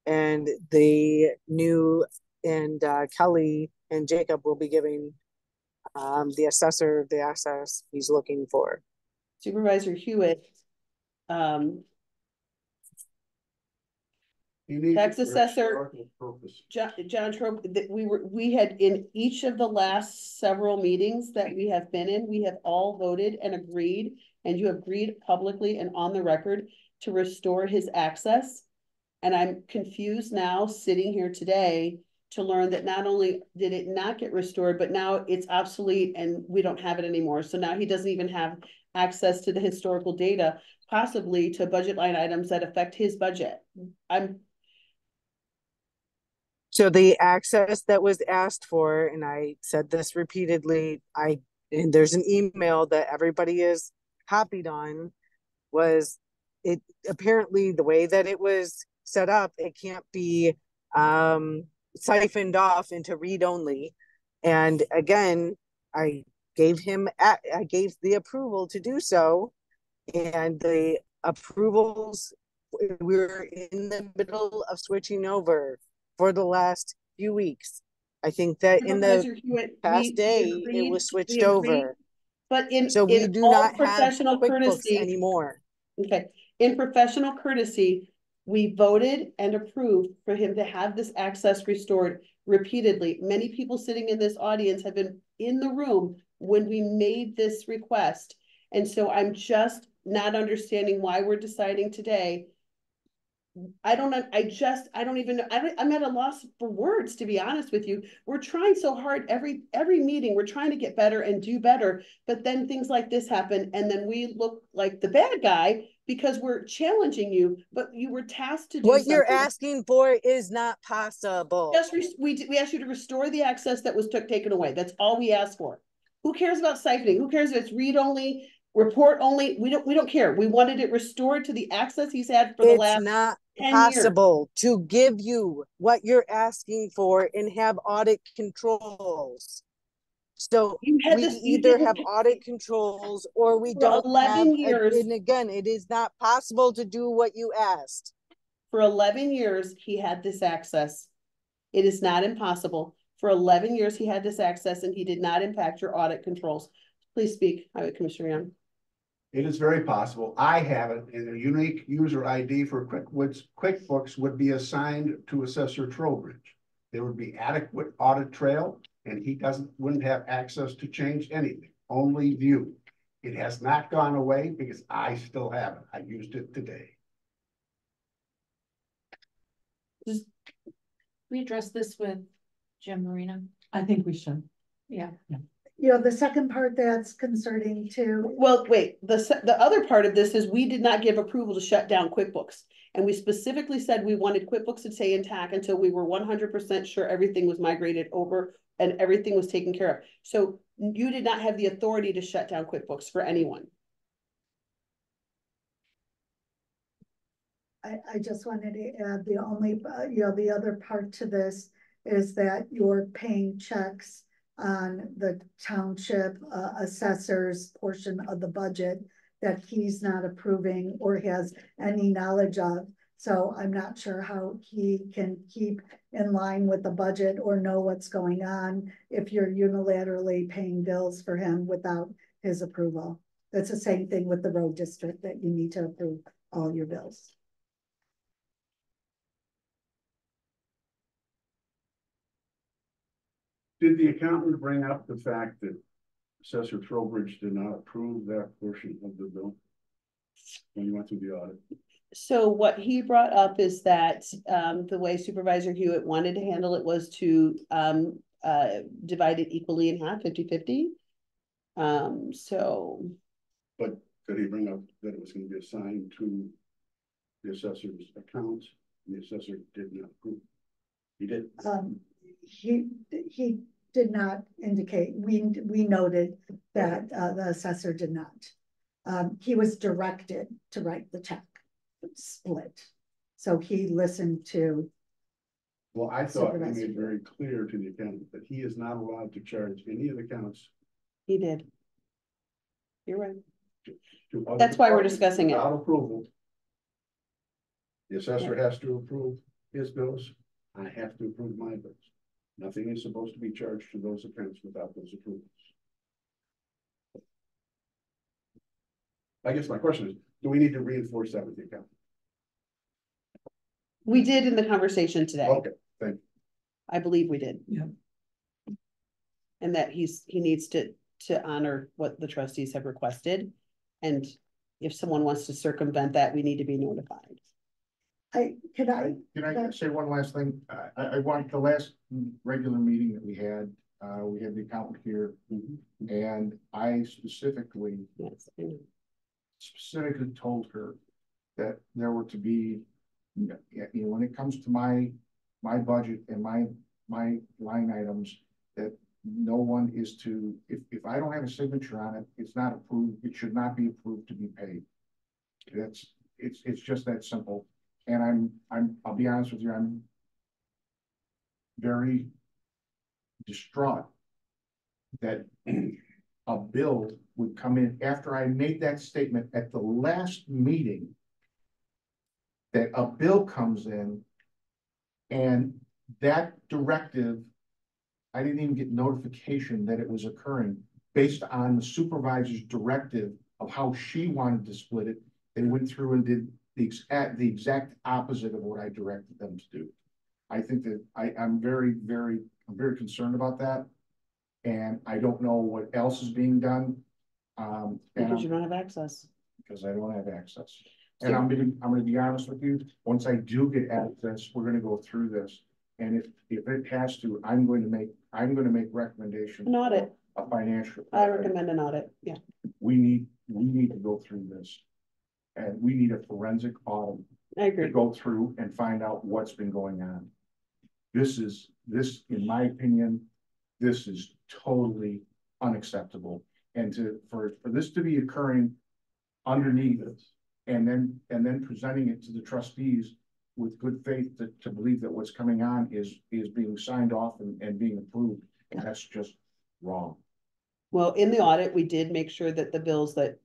Speaker 6: And the new, and uh, Kelly and Jacob will be giving um, the assessor the access he's looking for.
Speaker 2: Supervisor Hewitt, um,
Speaker 5: You need
Speaker 2: Tax assessor- John, John Trope, that we were, we had in each of the last several meetings that we have been in, we have all voted and agreed. And you agreed publicly and on the record to restore his access. And I'm confused now, sitting here today, to learn that not only did it not get restored, but now it's obsolete and we don't have it anymore. So now he doesn't even have access to the historical data, possibly to budget line items that affect his budget. I'm,
Speaker 6: So the access that was asked for, and I said this repeatedly, I, and there's an email that everybody is copied on, was it apparently the way that it was set up, it can't be um siphoned off into read only. And again, I gave him, I gave the approval to do so. And the approvals, we were in the middle of switching over for the last few weeks. I think that in the
Speaker 2: Hewitt, we-
Speaker 6: past
Speaker 2: we
Speaker 6: day, it was switched
Speaker 2: agreed,
Speaker 6: over.
Speaker 2: But in,
Speaker 6: So we
Speaker 2: in
Speaker 6: do
Speaker 2: all
Speaker 6: not have
Speaker 2: professional
Speaker 6: QuickBooks
Speaker 2: courtesy,
Speaker 6: anymore.
Speaker 2: Okay, in professional courtesy, we voted and approved for him to have this access restored repeatedly. Many people sitting in this audience have been in the room when we made this request. And so I'm just not understanding why we're deciding today. I don't. I just, I don't even, know. I I'm at a loss for words, to be honest with you. We're trying so hard every, every meeting, we're trying to get better and do better. But then things like this happen and then we look like the bad guy because we're challenging you, but you were tasked to do
Speaker 6: What you're asking for is not possible.
Speaker 2: Just, we, we asked you to restore the access that was took, taken away. That's all we asked for. Who cares about siphoning? Who cares if it's read only, report only? We don't, we don't care. We wanted it restored to the access he's had for the
Speaker 6: It's
Speaker 2: last
Speaker 6: not
Speaker 2: ten years.
Speaker 6: possible to give you what you're asking for and have audit controls. So
Speaker 2: You had
Speaker 6: we
Speaker 2: this-
Speaker 6: either
Speaker 2: didn't
Speaker 6: have audit controls or we
Speaker 2: For
Speaker 6: don't have,
Speaker 2: 11
Speaker 6: a-
Speaker 2: years.
Speaker 6: and again, it is not possible to do what you asked.
Speaker 2: For eleven years, he had this access. It is not impossible. For eleven years, he had this access and he did not impact your audit controls. Please speak, Highway Commissioner Young.
Speaker 5: It is very possible. I have it and a unique user ID for QuickBooks, QuickBooks would be assigned to Assessor Trowbridge. There would be adequate audit trail and he doesn't, wouldn't have access to change anything, only view. It has not gone away because I still have it. I used it today.
Speaker 4: We address this with Jim Marina.
Speaker 13: I think we should.
Speaker 4: Yeah.
Speaker 12: You know, the second part that's concerning too,
Speaker 2: Well, wait, the, the other part of this is we did not give approval to shut down QuickBooks. And we specifically said we wanted QuickBooks to stay intact until we were one hundred percent sure everything was migrated over and everything was taken care of. So you did not have the authority to shut down QuickBooks for anyone.
Speaker 12: I, I just wanted to add, the only, uh, you know, the other part to this is that you're paying checks on the township uh, assessor's portion of the budget that he's not approving or has any knowledge of. So I'm not sure how he can keep in line with the budget or know what's going on if you're unilaterally paying bills for him without his approval. That's the same thing with the road district, that you need to approve all your bills.
Speaker 5: Did the accountant bring up the fact that Assessor Trowbridge did not approve that portion of the bill? When you went through the audit?
Speaker 2: So what he brought up is that um the way Supervisor Hewitt wanted to handle it was to um uh divide it equally in half, 50-50. Um, so
Speaker 5: But did he bring up that it was gonna be assigned to the assessor's accounts? The assessor did not approve. He did.
Speaker 12: Um, he, he did not indicate, we, we noted that, uh, the assessor did not. Um, he was directed to write the check split. So he listened to,
Speaker 5: Well, I thought he made very clear to the accountant that he is not allowed to charge any of the accounts.
Speaker 2: he did. You're right.
Speaker 5: to other
Speaker 2: That's why we're
Speaker 5: departments
Speaker 2: discussing it.
Speaker 5: Without approval. The assessor has to approve his bills. I have to approve my bills. Nothing is supposed to be charged to those accounts without those approvals. I guess my question is, do we need to reinforce that with the accountant?
Speaker 2: We did in the conversation today.
Speaker 5: Okay, thank you.
Speaker 2: I believe we did.
Speaker 13: Yeah.
Speaker 2: And that he's, he needs to, to honor what the trustees have requested. And if someone wants to circumvent that, we need to be notified.
Speaker 12: I, could I,
Speaker 14: Can I say one last thing? I, I, I want the last regular meeting that we had, uh, we had the accountant here. And I specifically,
Speaker 2: Yes, I
Speaker 14: specifically told her that there were to be, you know, you know, when it comes to my, my budget and my, my line items, that no one is to, if, if I don't have a signature on it, it's not approved, it should not be approved to be paid. That's, it's, it's just that simple. And I'm, I'm, I'll be honest with you, I'm very distraught that a bill would come in after I made that statement at the last meeting. That a bill comes in and that directive, I didn't even get notification that it was occurring based on the supervisor's directive of how she wanted to split it. They went through and did the exact, the exact opposite of what I directed them to do. I think that I, I'm very, very, I'm very concerned about that. And I don't know what else is being done. Um, and
Speaker 2: Because
Speaker 14: I'm-
Speaker 2: you don't have access.
Speaker 14: because I don't have access. And I'm gonna, I'm gonna be honest with you, once I do get access, we're gonna go through this. And if, if it has to, I'm going to make, I'm gonna make recommendations.
Speaker 2: An audit.
Speaker 14: A financial.
Speaker 2: I recommend an audit, yeah.
Speaker 14: We need, we need to go through this. And we need a forensic audit
Speaker 2: I
Speaker 14: to go through and find out what's been going on. This is, this, in my opinion, this is totally unacceptable. And to, for, for this to be occurring underneath and then and then presenting it to the trustees with good faith to, to believe that what's coming on is is being signed off and, and being approved. And that's just wrong.
Speaker 2: Well, in the audit, we did make sure that the bills that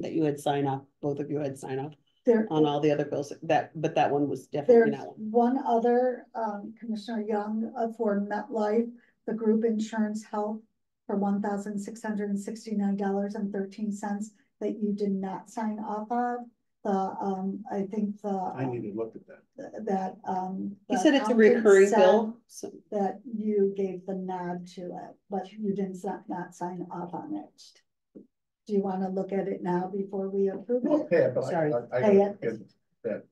Speaker 2: that you had signed off, both of you had signed off
Speaker 12: there,
Speaker 2: on all the other bills that, but that one was definitely not one.
Speaker 12: one other, um, Commissioner Young uh, for MetLife, the group insurance health for $1,669.13 that you did not sign off of. The, um, I think the.
Speaker 5: I need to look at that.
Speaker 12: That, um.
Speaker 2: He
Speaker 12: the
Speaker 2: said it's a
Speaker 12: accountant
Speaker 2: recurring
Speaker 12: said
Speaker 2: bill, so,
Speaker 12: That you gave the nod to it, but you didn't si- not sign off on it. Do you wanna look at it now before we approve
Speaker 5: Well,
Speaker 12: it?
Speaker 5: pay it, but I,
Speaker 2: Sorry.
Speaker 5: I, I
Speaker 12: Pay
Speaker 5: gotta
Speaker 12: it.
Speaker 5: get that.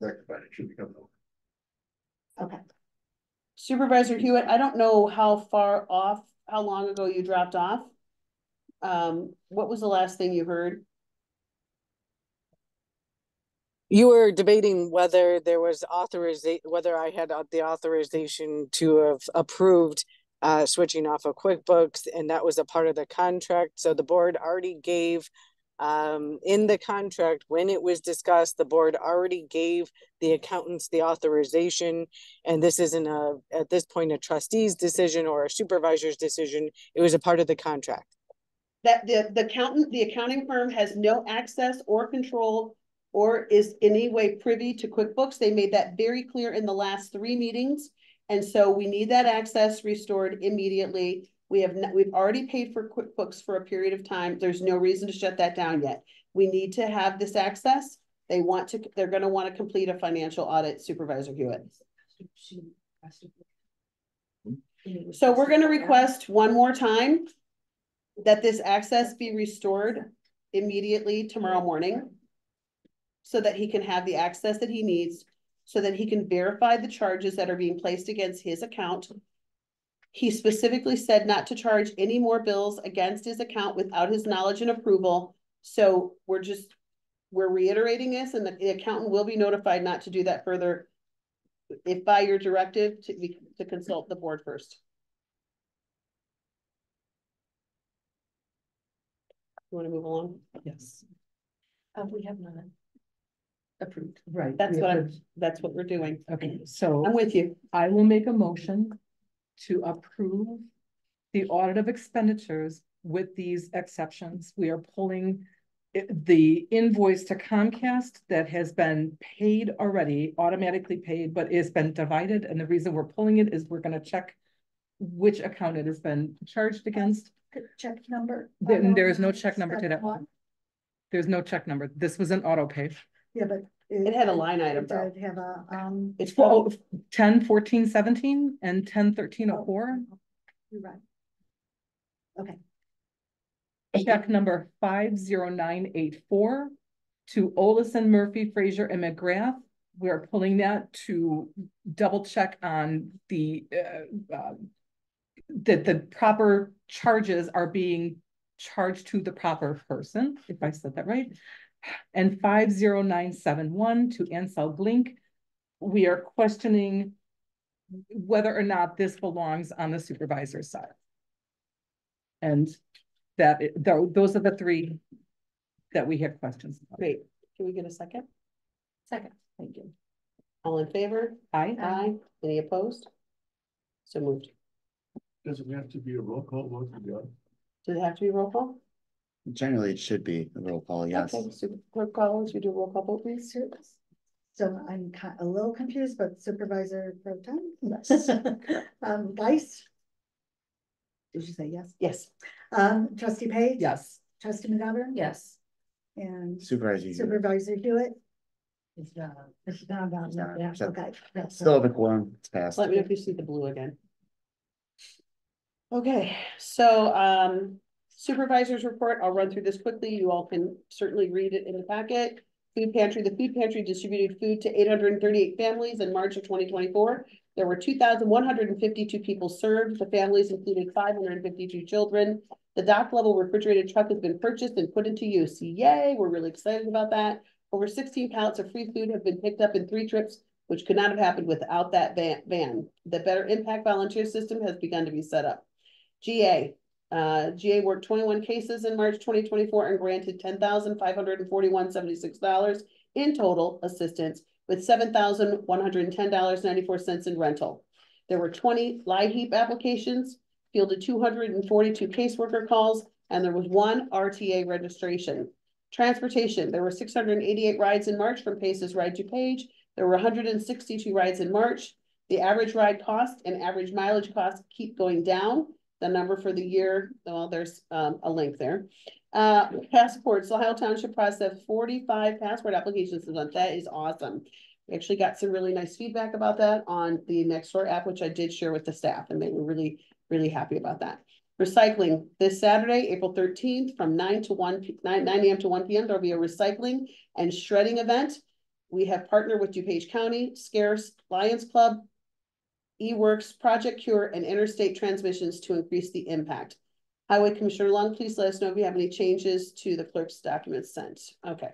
Speaker 5: Rectified, it should be.
Speaker 12: Okay,
Speaker 2: Supervisor Hewitt, I don't know how far off, how long ago you dropped off. Um, what was the last thing you heard?
Speaker 6: You were debating whether there was authorization, whether I had uh, the authorization to have approved uh, switching off of QuickBooks, and that was a part of the contract. So the board already gave um, in the contract, when it was discussed, the board already gave the accountants the authorization. And this isn't a, at this point, a trustee's decision or a supervisor's decision. It was a part of the contract.
Speaker 2: That the, the accountant, the accounting firm has no access or control or is in any way privy to QuickBooks. They made that very clear in the last three meetings. And so we need that access restored immediately. We have, not- we've already paid for QuickBooks for a period of time. There's no reason to shut that down yet. We need to have this access. They want to, they're gonna want to complete a financial audit Supervisor Hewitt. So we're gonna request one more time that this access be restored immediately tomorrow morning. So that he can have the access that he needs, so that he can verify the charges that are being placed against his account. He specifically said not to charge any more bills against his account without his knowledge and approval. So we're just, we're reiterating this and the accountant will be notified not to do that further. If by your directive to to consult the board first. You wanna move along?
Speaker 13: Yes,
Speaker 7: Uh, we have none.
Speaker 13: approved, right.
Speaker 2: That's
Speaker 13: we
Speaker 2: what I'm, that's what we're doing.
Speaker 13: Okay, so.
Speaker 2: I'm with you.
Speaker 13: I will make a motion to approve the audit of expenditures with these exceptions. We are pulling it- the invoice to Comcast that has been paid already, automatically paid, but it's been divided. And the reason we're pulling it is we're gonna check which account it has been charged against.
Speaker 12: Check number.
Speaker 13: Then there is no check number to that.
Speaker 12: One.
Speaker 13: There's no check number. This was an auto pay.
Speaker 12: Yeah, but.
Speaker 2: It had a line item,
Speaker 12: It
Speaker 2: though.
Speaker 12: did have a, um.
Speaker 2: It's
Speaker 13: Twelve, ten, fourteen, seventeen, and ten, thirteen, oh four.
Speaker 12: You're right. Okay,
Speaker 13: Check number five zero nine eight four To Olison, Murphy, Fraser, and McGrath, we are pulling that to double check on the, uh, um, that the proper charges are being charged to the proper person, if I said that right. And five zero nine seven one to Ancel Glink, we are questioning whether or not this belongs on the supervisor's side. And that, tho- those are the three that we have questions about.
Speaker 2: Great, can we get a second?
Speaker 7: Second.
Speaker 2: Thank you. All in favor?
Speaker 13: Aye.
Speaker 2: Aye. Any opposed? So moved.
Speaker 5: Does it have to be a roll call vote for the?
Speaker 2: Does it have to be roll call?
Speaker 3: Generally, it should be a roll call, yes.
Speaker 2: Okay, Super Clerk Collins, we do a roll call vote, please?
Speaker 12: So I'm ki- a little confused, but Supervisor Pro Tem? [laughs] Um, Geist? Did you say yes?
Speaker 2: Yes.
Speaker 12: Um, Trustee Page?
Speaker 13: Yes.
Speaker 12: Trustee McGovern?
Speaker 7: Yes.
Speaker 12: And
Speaker 3: Supervisor. Hewitt.
Speaker 12: Supervisor Hewitt?
Speaker 7: It's not.
Speaker 12: It's not about,
Speaker 3: No,
Speaker 12: yeah,
Speaker 3: so-
Speaker 12: okay. that's-
Speaker 3: Still have a quorum, it's passed.
Speaker 2: Let me know if you see the blue again. Okay, so um supervisors report, I'll run through this quickly. You all can certainly read it in the packet. Food pantry, the food pantry distributed food to eight hundred and thirty-eight families in March of twenty twenty-four. There were two thousand one hundred and fifty-two people served. The families included five hundred and fifty-two children. The dock level refrigerated truck has been purchased and put into use. Yay, we're really excited about that. Over sixteen pallets of free food have been picked up in three trips which could not have happened without that van. The Better Impact Volunteer System has begun to be set up. GA, uh, GA worked twenty-one cases in March twenty twenty-four and granted ten thousand five hundred and forty-one seventy-six dollars in total assistance with seven thousand one hundred and ten dollars ninety-four cents in rental. There were twenty LIHEAP applications, fielded two hundred and forty-two caseworker calls, and there was one RTA registration. Transportation, there were six hundred and eighty-eight rides in March from Paces Ride DuPage. There were hundred and sixty-two rides in March. The average ride cost and average mileage cost keep going down. The number for the year, well, there's um a link there. Uh, passports, Ohio Township processed forty-five passport applications this month. That is awesome. We actually got some really nice feedback about that on the Nextdoor app, which I did share with the staff, and they were really, really happy about that. Recycling, this Saturday, April thirteenth, from nine to one, p- nine, nine AM to one PM, there'll be a recycling and shredding event. We have partnered with DuPage County, Scarce, Lions Club, eWorks, Project Cure, and Interstate Transmissions to increase the impact. Highway Commissioner Lund, please let us know if you have any changes to the clerk's documents sent. Okay.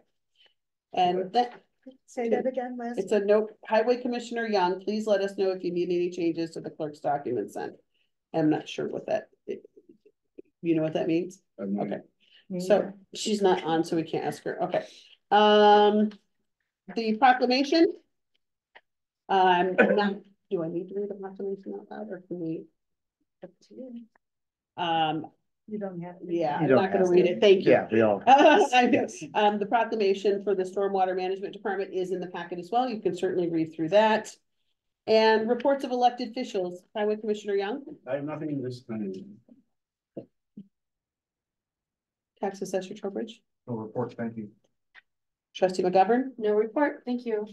Speaker 2: And that,
Speaker 12: Say that again, Liz?
Speaker 2: it's a note, Highway Commissioner Young, please let us know if you need any changes to the clerk's documents sent. I'm not sure what that, you know what that means? Okay. So she's not on, so we can't ask her. Okay. Um, the proclamation. Um, not, do I need to read the proclamation out loud or can we?
Speaker 12: Up to you.
Speaker 2: Um,
Speaker 12: You don't have. to.
Speaker 2: yeah,
Speaker 3: You
Speaker 2: I'm
Speaker 3: don't
Speaker 2: gonna read it. Thank you.
Speaker 3: Yeah, we all. [laughs]
Speaker 2: I.
Speaker 3: Yes.
Speaker 2: Um, the proclamation for the Stormwater Management Department is in the packet as well. You can certainly read through that. And reports of elected officials, Highway Commissioner Young,
Speaker 5: I have nothing in this time.
Speaker 2: Tax Assessor Trowbridge,
Speaker 14: No report, thank you.
Speaker 2: Trustee McGovern,
Speaker 7: No report, thank you.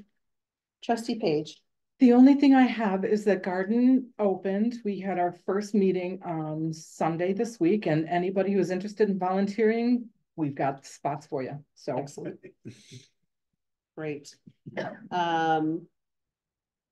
Speaker 2: Trustee Page.
Speaker 13: The only thing I have is that Garden opened. We had our first meeting on Sunday this week and anybody who is interested in volunteering, we've got spots for you. So
Speaker 2: Excellent. Great. Um.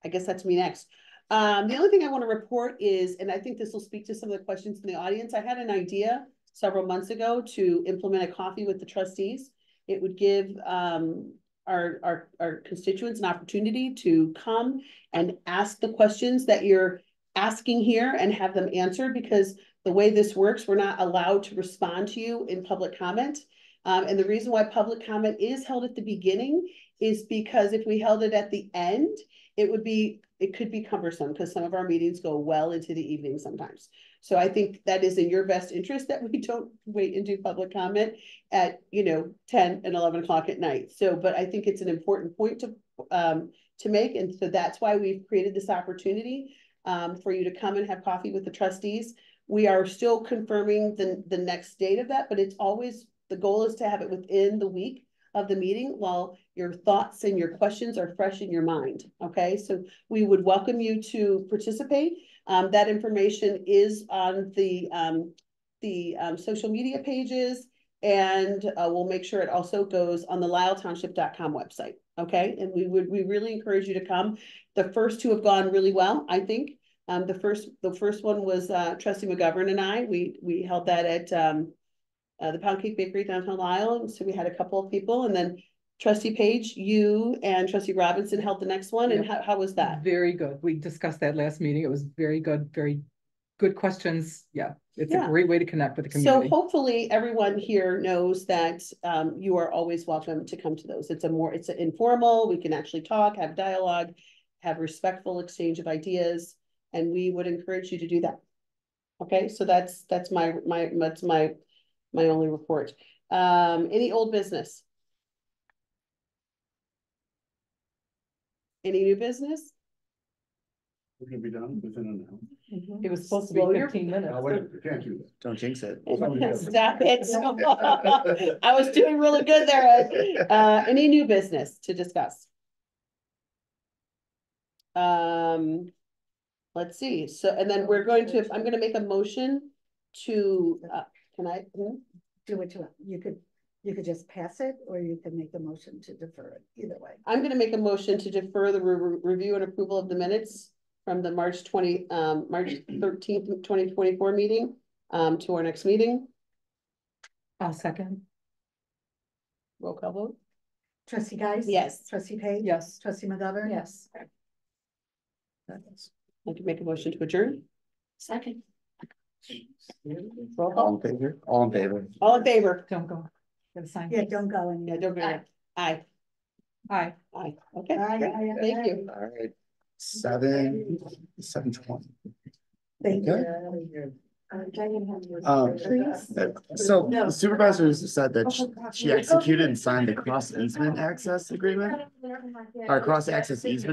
Speaker 2: I guess that's me next. Um, the only thing I want to report is, and I think this will speak to some of the questions in the audience, I had an idea several months ago to implement a coffee with the trustees. It would give um our our our constituents an opportunity to come and ask the questions that you're asking here and have them answered because the way this works, we're not allowed to respond to you in public comment. Um, and the reason why public comment is held at the beginning is because if we held it at the end, it would be, it could be cumbersome because some of our meetings go well into the evening sometimes. So I think that is in your best interest that we [laughs] don't wait and do public comment at, you know, ten and eleven o'clock at night. So, but I think it's an important point to, um, to make. And so that's why we've created this opportunity um, for you to come and have coffee with the trustees. We are still confirming the, the next date of that, but it's always, the goal is to have it within the week of the meeting while your thoughts and your questions are fresh in your mind. Okay, so we would welcome you to participate. Um, that information is on the, um, the, um, social media pages And uh, we'll make sure it also goes on the lisletownship.com website, okay? And we would, we really encourage you to come. The first two have gone really well, I think. Um, the first, the first one was uh trustee McGovern and I, we, we held that at um. Uh, the Pound Cake Bakery downtown Lisle. so we had a couple of people, and then trustee Page, you and trustee Robinson held the next one, and how, how was that?
Speaker 13: Very good. We discussed that last meeting. It was very good, very good questions. Yeah, it's a great way to connect with the community.
Speaker 2: So
Speaker 13: community.
Speaker 2: hopefully everyone here knows that um you are always welcome to come to those. It's a more, it's an informal, we can actually talk, have dialogue. Have respectful exchange of ideas, and we would encourage you to do that. Okay, so that's, that's my, my, that's my, my only report. Um, any old business? Any new business?
Speaker 5: We're gonna be done within an hour.
Speaker 13: It was supposed to be
Speaker 2: Slow your-
Speaker 13: fifteen minutes.
Speaker 5: Oh, wait, we can't do
Speaker 3: Don't jinx it.
Speaker 2: Stop it. [laughs] I was doing really good there. Ed. Uh, any new business to discuss? Um, let's see. So, and then we're going to, I'm gonna make a motion to, uh, can I? hmm?
Speaker 12: Do what you want. You could, you could just pass it, or you could make a motion to defer it, either way.
Speaker 2: I'm gonna make a motion to defer the re- re- review and approval of the minutes from the March twenty, um, March thirteenth, twenty twenty-four meeting, um, to our next meeting.
Speaker 13: I'll second.
Speaker 2: Roll call vote.
Speaker 12: Trustee Geist?
Speaker 2: Yes.
Speaker 12: Trustee Page?
Speaker 13: Yes.
Speaker 12: Trustee McGovern?
Speaker 7: Yes.
Speaker 2: I can make a motion to adjourn.
Speaker 7: Second.
Speaker 2: Roll call.
Speaker 3: All in favor? All in favor?
Speaker 2: All in favor?
Speaker 13: Don't go. Gotta sign.
Speaker 12: Yeah, don't go
Speaker 2: Yeah,
Speaker 12: anywhere.
Speaker 2: don't go. Aye,
Speaker 13: Aye.
Speaker 2: aye, okay,
Speaker 12: Aye,
Speaker 2: great.
Speaker 12: aye, aye,
Speaker 2: thank
Speaker 12: aye.
Speaker 2: you.
Speaker 3: All right. Seven, seven twenty.
Speaker 12: Thank
Speaker 3: Okay.
Speaker 12: you.
Speaker 3: Um, So supervisors said that she- she executed and signed the cross easement access agreement, or cross access easement